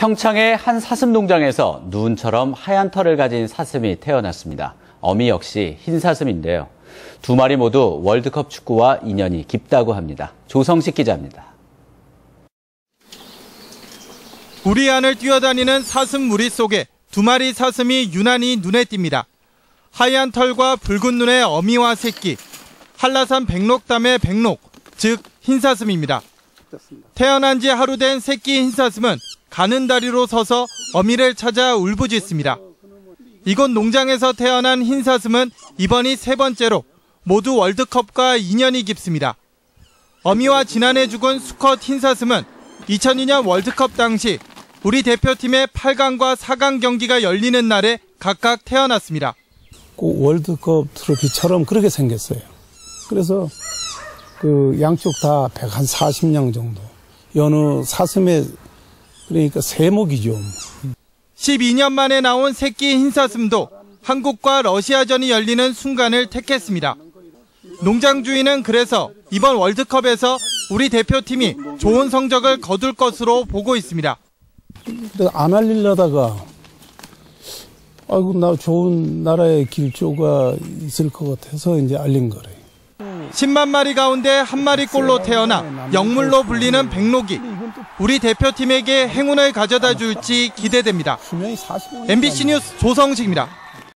평창의 한 사슴 농장에서 눈처럼 하얀 털을 가진 사슴이 태어났습니다. 어미 역시 흰 사슴인데요. 두 마리 모두 월드컵 축구와 인연이 깊다고 합니다. 조성식 기자입니다. 우리 안을 뛰어다니는 사슴 무리 속에 두 마리 사슴이 유난히 눈에 띕니다. 하얀 털과 붉은 눈의 어미와 새끼, 한라산 백록담의 백록, 즉 흰사슴입니다. 태어난 지 하루 된 새끼 흰사슴은 가는 다리로 서서 어미를 찾아 울부짖습니다. 이곳 농장에서 태어난 흰사슴은 이번이 세 번째로 모두 월드컵과 인연이 깊습니다. 어미와 지난해 죽은 수컷 흰사슴은 2002년 월드컵 당시 우리 대표팀의 8강과 4강 경기가 열리는 날에 각각 태어났습니다. 꼭 월드컵 트로피처럼 그렇게 생겼어요. 그래서 그 양쪽 다 140냥 정도. 여느 사슴의 그러니까 세목이죠. 12년 만에 나온 새끼 흰사슴도 한국과 러시아전이 열리는 순간을 택했습니다. 농장 주인은 그래서 이번 월드컵에서 우리 대표팀이 좋은 성적을 거둘 것으로 보고 있습니다. 안 알리려다가 아이고 나 좋은 나라의 길조가 있을 것 같아서 이제 알린 거래요. 10만 마리 가운데 한 마리꼴로 태어나 영물로 불리는 백록이 우리 대표팀에게 행운을 가져다 줄지 기대됩니다. 수명이 45년. MBC 뉴스 조성식입니다.